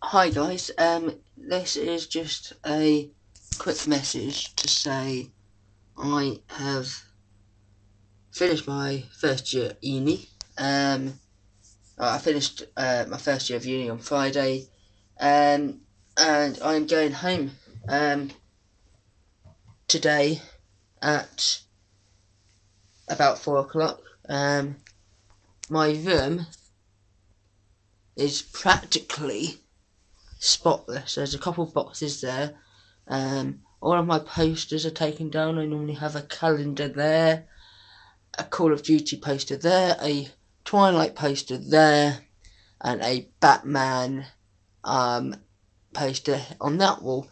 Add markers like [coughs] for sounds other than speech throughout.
Hi guys, um, this is just a quick message to say I have finished my first year at uni. Um, I finished uh, my first year of uni on Friday, um, and I'm going home um, today at about four o'clock. Um, my room is practically spotless. There's a couple of boxes there. Um, all of my posters are taken down. I normally have a calendar there, a Call of Duty poster there, a Twilight poster there, and a Batman um, poster on that wall.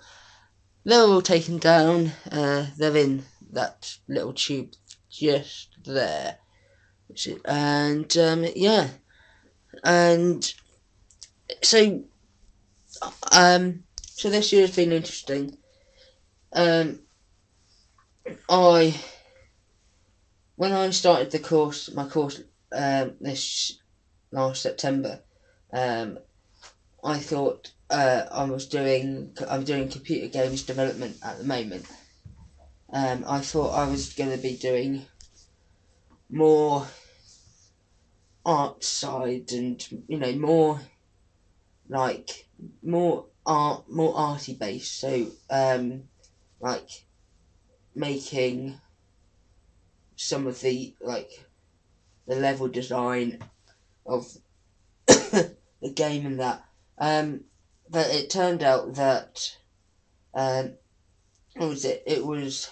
They're all taken down. Uh, they're in that little tube just there. And um, yeah, and so um, so this year has been interesting. Um, I when I started the course, my course um, this last September, um, I thought uh, I was doing I'm doing computer games development at the moment. Um, I thought I was going to be doing more art side and you know more like more art more arty based. So um like making some of the like the level design of [coughs] the game and that. Um but it turned out that um what was it? It was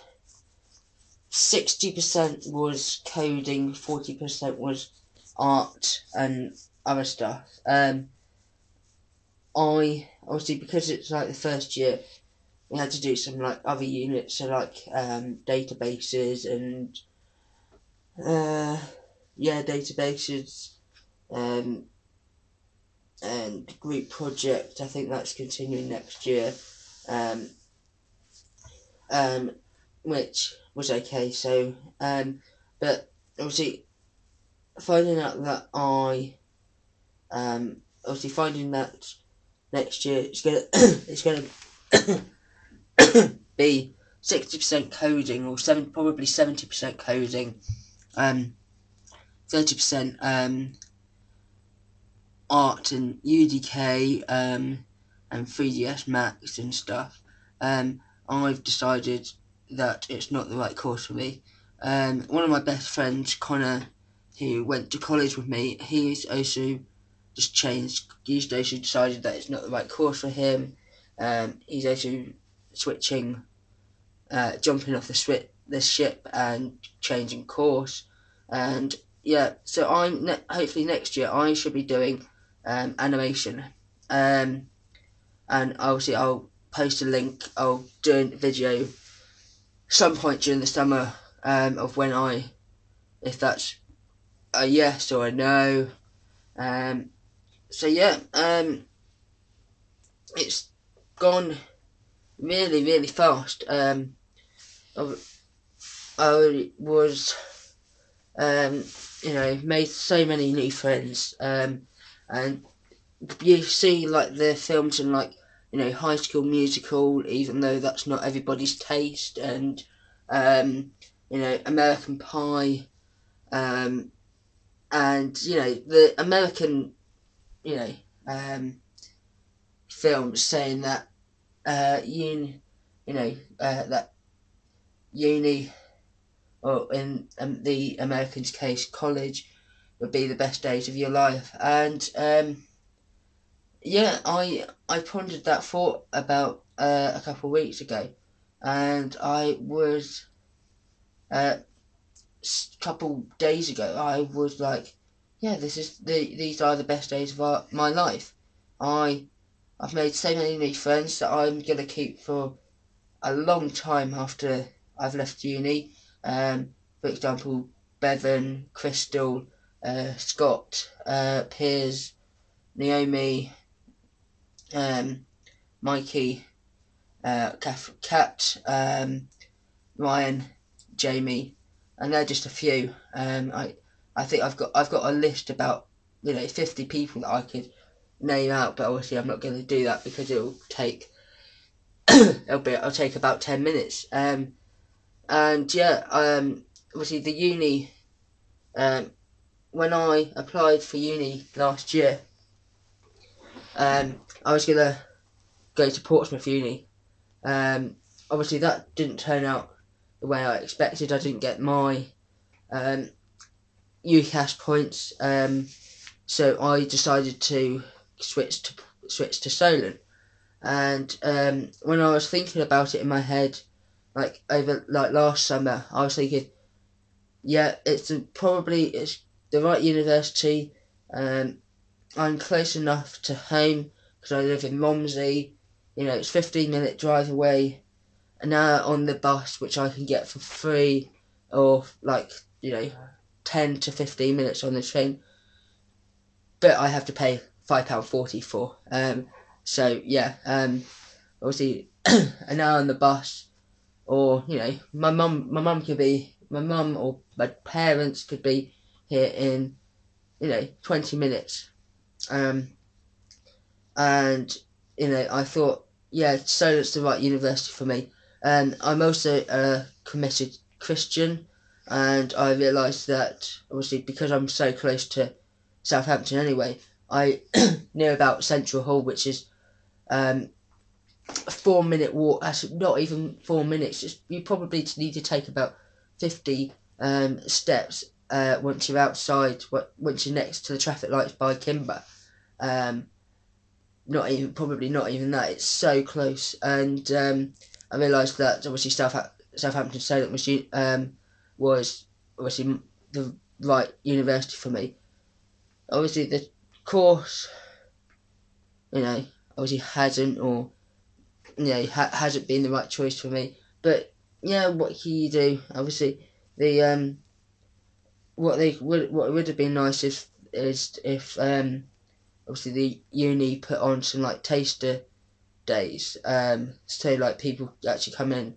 60% was coding 40% was art and other stuff. Um I obviously because it's like the first year, we had to do some like other units, so like um, databases and uh, yeah, databases um, and group project. I think that's continuing next year, um, um, which was okay. So, um, but obviously finding out that I um, obviously finding that next year it's gonna [coughs] it's gonna [coughs] be sixty percent coding or seven probably seventy percent coding, um, thirty percent um, art and UDK um, and 3ds Max and stuff. Um, I've decided that it's not the right course for me. Um, one of my best friends, Connor, who went to college with me, he's also just changed. He's actually decided that it's not the right course for him. Um, he's actually switching, uh, jumping off the swi- the ship and changing course. And yeah, so I'm ne- hopefully next year I should be doing um, animation. Um, and obviously I'll post a link. I'll do a video some point during the summer um, of when I, if that's a yes or a no. Um, so yeah, um, it's gone really, really fast. Um, I, I was, um, you know, made so many new friends, um, and you see like the films and like you know High School Musical, even though that's not everybody's taste, and um, you know American Pie, um, and you know the American you know, um, films saying that uh, uni, you know, uh, that uni, or in um, the Americans' case, college, would be the best days of your life. And um, yeah, I I pondered that thought about uh, a couple of weeks ago, and I was uh, a couple days ago. I was like, yeah, this is the these are the best days of our, my life. I I've made so many new friends that I'm gonna keep for a long time after I've left uni. Um, for example, Bevan, Crystal, uh, Scott, uh, Piers, Naomi, um, Mikey, uh, Kat, um, Ryan, Jamie, and they're just a few. Um, I I think I've got I've got a list about you know fifty people that I could name out, but obviously I'm not going to do that because it'll take [clears throat] it'll be it'll take about ten minutes. Um, and yeah, um, obviously the uni. Um, when I applied for uni last year, um, I was gonna go to Portsmouth Uni. Um, obviously that didn't turn out the way I expected. I didn't get my um, UCAS points, um, so I decided to switch to switch to Solent. And um, when I was thinking about it in my head, like over like last summer, I was thinking, yeah, it's a, probably it's the right university. Um, I'm close enough to home because I live in Romsey. You know, it's 15 minute drive away. An hour on the bus, which I can get for free, or like you know, 10 to 15 minutes on the train. But I have to pay five pound forty for. Um, so yeah, um, obviously [clears throat] an hour on the bus, or you know, my mum, my mum could be, my mum or my parents could be here in, you know, twenty minutes. Um, and you know, I thought, yeah, so it's the right university for me. And I'm also a committed Christian, and I realised that obviously because I'm so close to Southampton anyway, I [clears throat] knew about Central Hall, which is um, a four minute walk. That's not even four minutes. You probably need to take about fifty um, steps uh, once you're outside. Once you're next to the traffic lights by Kimber. Um, not even probably not even that. It's so close, and um, I realised that obviously South Southampton Solent was um, was obviously the right university for me. Obviously, the course, you know, obviously hasn't or you know ha- hasn't been the right choice for me. But yeah, what can you do? Obviously, the um, what they would what would have been nice if is if um, obviously the uni put on some like taster days, um, so like people actually come in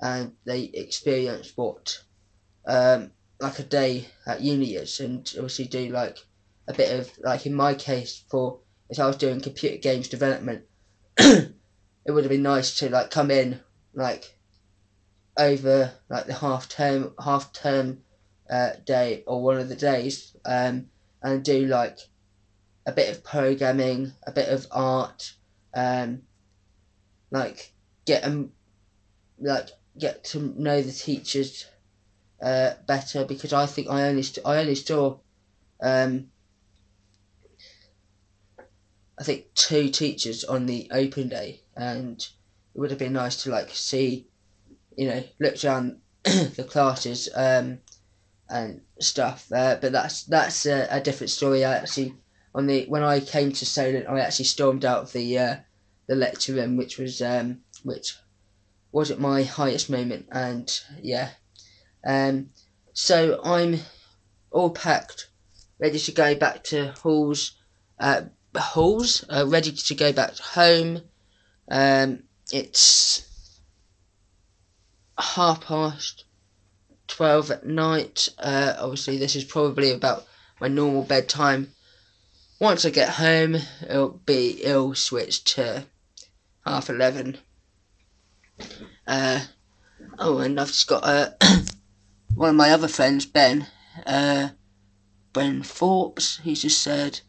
and they experience what um like a day at uni and obviously do like a bit of like in my case for if I was doing computer games development, [clears throat] it would have been nice to like come in like over like the half term half term uh, day or one of the days um, and do like a bit of programming, a bit of art, um, like get them like get to know the teachers uh, better because I think I only I only saw um, I think two teachers on the open day, and it would have been nice to like see, you know, look down [clears throat] the classes um, and stuff. Uh, but that's that's a, a, different story. I actually on the when I came to Solent, I actually stormed out of the uh, the lecture room, which was um, which wasn't my highest moment, and yeah. Um, so I'm all packed, ready to go back to Halls. Uh, Halls, uh, ready to go back home. Um, it's half past 12 at night. Uh, obviously, this is probably about my normal bedtime. Once I get home, it'll be it'll switch to half 11. Uh, oh, and I've just got uh, one of my other friends, Ben, uh, Ben Forbes. He just said,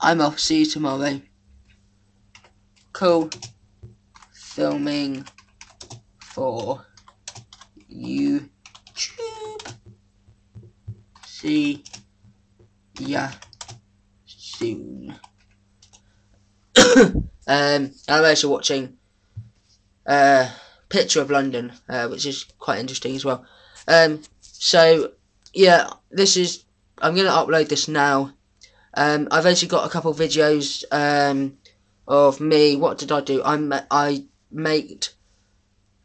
I'm off. See you tomorrow. Cool. Filming for YouTube. See ya soon. [coughs] um, I'm also watching uh, Picture of London, uh, which is quite interesting as well. Um, so yeah, this is. I'm gonna upload this now um, I've actually got a couple videos um, of me. What did I do? I I made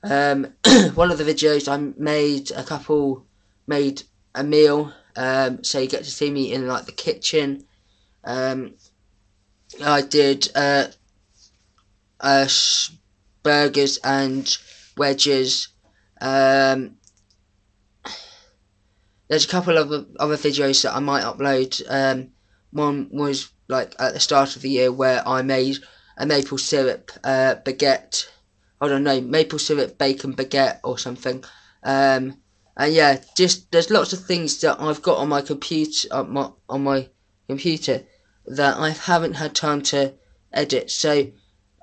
um, [clears throat] one of the videos. I made a couple made a meal. Um, so you get to see me in like the kitchen. Um, I did uh, uh, burgers and wedges. Um, there's a couple of other videos that I might upload. Um, one was like at the start of the year where I made a maple syrup uh, baguette. I don't know, maple syrup bacon baguette or something. Um, and yeah, just there's lots of things that I've got on my computer on my, on my computer that I haven't had time to edit. So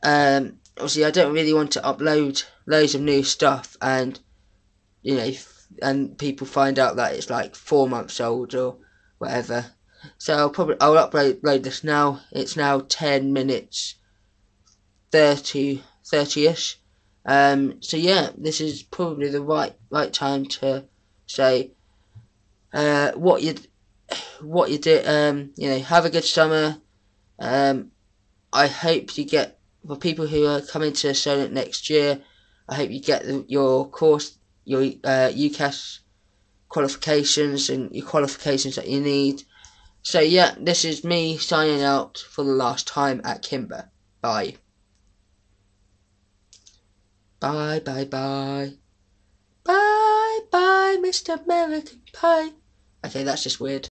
um, obviously, I don't really want to upload loads of new stuff and you know and people find out that it's like four months old or whatever. So I'll probably I'll upload, upload this now. It's now ten minutes 30 30ish. Um, so yeah, this is probably the right right time to say uh, what you what you did. Um, you know, have a good summer. Um, I hope you get for people who are coming to Solent next year. I hope you get the, your course, your uh, UCAS qualifications and your qualifications that you need. So yeah, this is me signing out for the last time at Kimber. Bye. Bye, bye, bye. Bye, bye, Mr. American Pie. Okay, that's just weird.